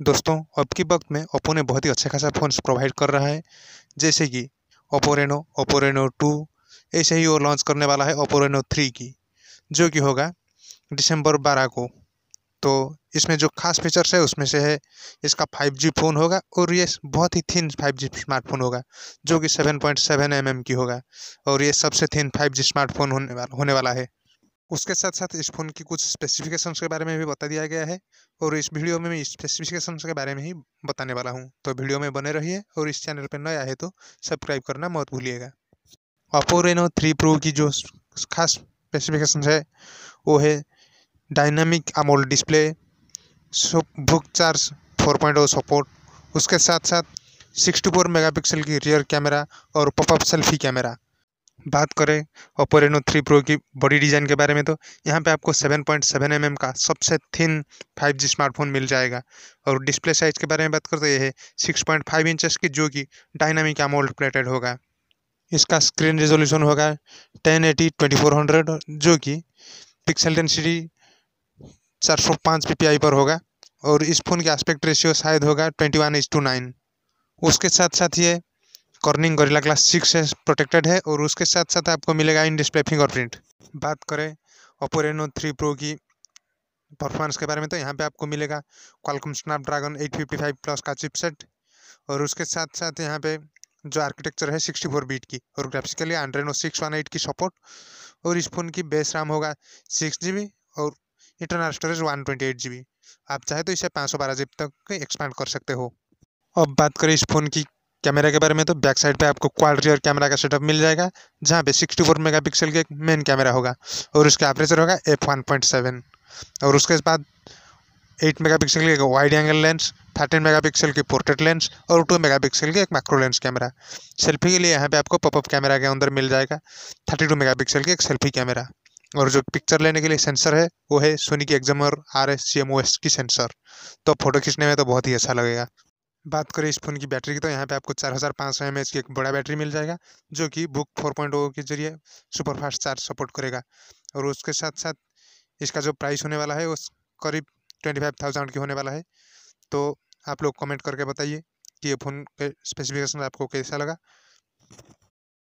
दोस्तों, अब की वक्त में ओप्पो ने बहुत ही अच्छा खासा फ़ोन्स प्रोवाइड कर रहा है। जैसे कि Oppo Reno Oppo Reno two ऐसे ही वो लॉन्च करने वाला है ओप्पो रेनो थ्री की, जो कि होगा दिसंबर बारह को। तो इसमें जो खास फीचर्स है, उसमें से है इसका फाइव जी फ़ोन होगा और ये बहुत ही थिन जी स्मार्टफ़ोन होगा, जो कि seven point seven M M की होगा। और ये सबसे थिन जी स्मार्टफ़ोन होने वाला होने वाला है। उसके साथ साथ इस फ़ोन की कुछ स्पेसिफिकेशंस के बारे में भी बता दिया गया है और इस वीडियो में मैं स्पेसिफिकेशंस के बारे में ही बताने वाला हूँ। तो वीडियो में बने रहिए और इस चैनल पर नया है तो सब्सक्राइब करना मत भूलिएगा। ओप्पो रेनो थ्री प्रो की जो खास स्पेसिफिकेशन है, वो है dynamic AMOLED display book charge four point O support उसके साथ साथ सिक्सटी फोर मेगा पिक्सल की रियर कैमरा और पॉपअप सेल्फी कैमरा बात करें ओप्पो रेनो थ्री प्रो की बॉडी डिज़ाइन के बारे में तो यहाँ पे आपको सेवन पॉइंट सेवन एम का सबसे थिन फाइव जी स्मार्टफ़ोन मिल जाएगा। और डिस्प्ले साइज़ के बारे में बात करते ये है सिक्स पॉइंट फाइव इंचेस की जो कि डायनामिक एमोल्ड प्लेटेड होगा। इसका स्क्रीन रेजोल्यूशन होगा ten eighty twenty four hundred जो कि पिक्सल डेंसिटी चार सौ पाँच पी पर होगा। और इस फ़ोन का एस्पेक्ट रेशियो शायद होगा twenty one is to nine उसके साथ साथ ये कॉर्निंग गोरिल्ला क्लास सिक्स से प्रोटेक्टेड है और उसके साथ साथ आपको मिलेगा इन डिस्प्ले फिंगरप्रिंट बात करें ओप्पो रेनो थ्री प्रो की परफॉर्मेंस के बारे में तो यहाँ पे आपको मिलेगा क्वालकॉम स्नैपड्रैगन 855 प्लस का चिपसेट और उसके साथ साथ यहाँ पे जो आर्किटेक्चर है 64 बीट की और graphically Adreno six one eight की सपोर्ट और इस फ़ोन की बेस रैम होगा सिक्स जी और internal storage one twenty eight G आप चाहे तो इसे पाँच सौ बारह जी तक एक्सपांड कर सकते हो। अब बात करें इस फ़ोन की कैमरा के बारे में तो बैक साइड पे आपको क्वालिटी और कैमरा का सेटअप मिल जाएगा, जहाँ पे 64 मेगापिक्सल के मेन कैमरा होगा और उसका एपरेचर होगा एफ़ वन पॉइंट सेवन और उसके बाद 8 मेगापिक्सल के वाइड एंगल लेंस 13 मेगापिक्सल की पोर्ट्रेट लेंस और 2 मेगापिक्सल के एक मैक्रो लेंस कैमरा सेल्फी के लिए यहाँ पे आपको पॉपअप कैमरा के अंदर मिल जाएगा 32 मेगापिक्सल की एक सेल्फी कैमरा और जो पिक्चर लेने के लिए सेंसर है, वो है सोनी की एग्ज़ाम और R S C M O S की सेंसर तो फ़ोटो खींचने में तो बहुत ही अच्छा लगेगा। बात करें इस फ़ोन की बैटरी की तो यहाँ पे आपको चार हज़ार पाँच सौ एम एच की एक बड़ा बैटरी मिल जाएगा, जो कि बुक फोर पॉइंट ओ के ज़रिए सुपर फास्ट चार्ज सपोर्ट करेगा। और उसके साथ साथ इसका जो प्राइस होने वाला है वो करीब ट्वेंटी फाइव थाउज़ेंड की होने वाला है। तो आप लोग कमेंट करके बताइए कि ये फ़ोन के स्पेसिफिकेशन आपको कैसा लगा।